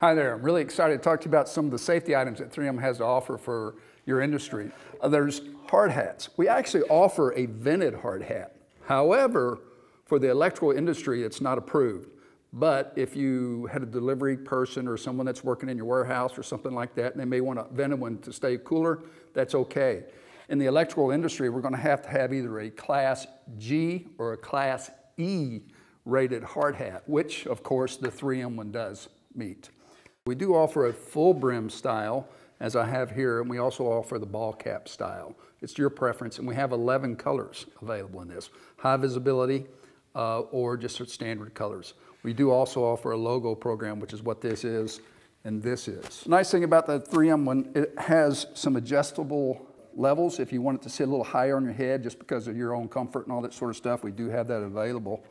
Hi there, I'm really excited to talk to you about some of the safety items that 3M has to offer for your industry. Uh, there's hard hats. We actually offer a vented hard hat. However, for the electrical industry, it's not approved. But if you had a delivery person or someone that's working in your warehouse or something like that, and they may want a vented one to stay cooler, that's okay. In the electrical industry, we're gonna to have to have either a class G or a class E rated hard hat, which of course the 3M one does meet. We do offer a full brim style, as I have here, and we also offer the ball cap style. It's your preference, and we have 11 colors available in this. High visibility, uh, or just standard colors. We do also offer a logo program, which is what this is and this is. Nice thing about the 3M one, it has some adjustable levels if you want it to sit a little higher on your head just because of your own comfort and all that sort of stuff. We do have that available.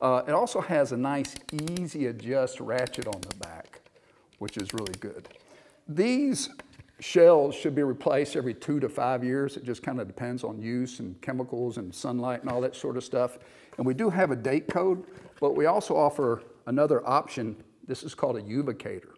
Uh, it also has a nice easy adjust ratchet on the back which is really good. These shells should be replaced every two to five years. It just kind of depends on use and chemicals and sunlight and all that sort of stuff. And we do have a date code, but we also offer another option. This is called a uvicator.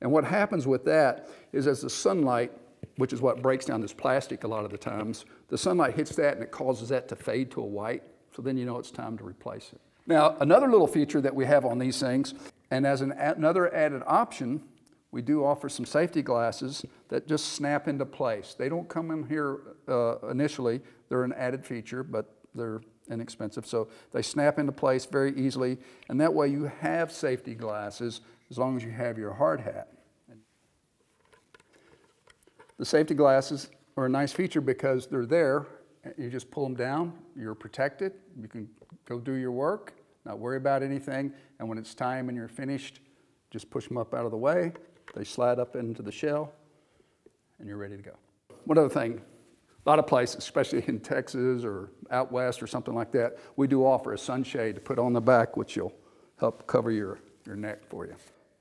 And what happens with that is as the sunlight, which is what breaks down this plastic a lot of the times, the sunlight hits that and it causes that to fade to a white. So then you know it's time to replace it. Now, another little feature that we have on these things and as an, another added option, we do offer some safety glasses that just snap into place. They don't come in here uh, initially. They're an added feature, but they're inexpensive. So they snap into place very easily. And that way you have safety glasses as long as you have your hard hat. The safety glasses are a nice feature because they're there. You just pull them down, you're protected. You can go do your work not worry about anything. And when it's time and you're finished, just push them up out of the way. They slide up into the shell, and you're ready to go. One other thing, a lot of places, especially in Texas or out west or something like that, we do offer a sunshade to put on the back, which will help cover your, your neck for you.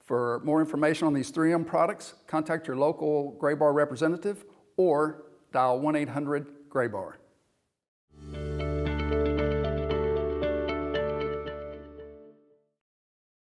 For more information on these 3M products, contact your local Graybar representative or dial 1-800-GRAYBAR.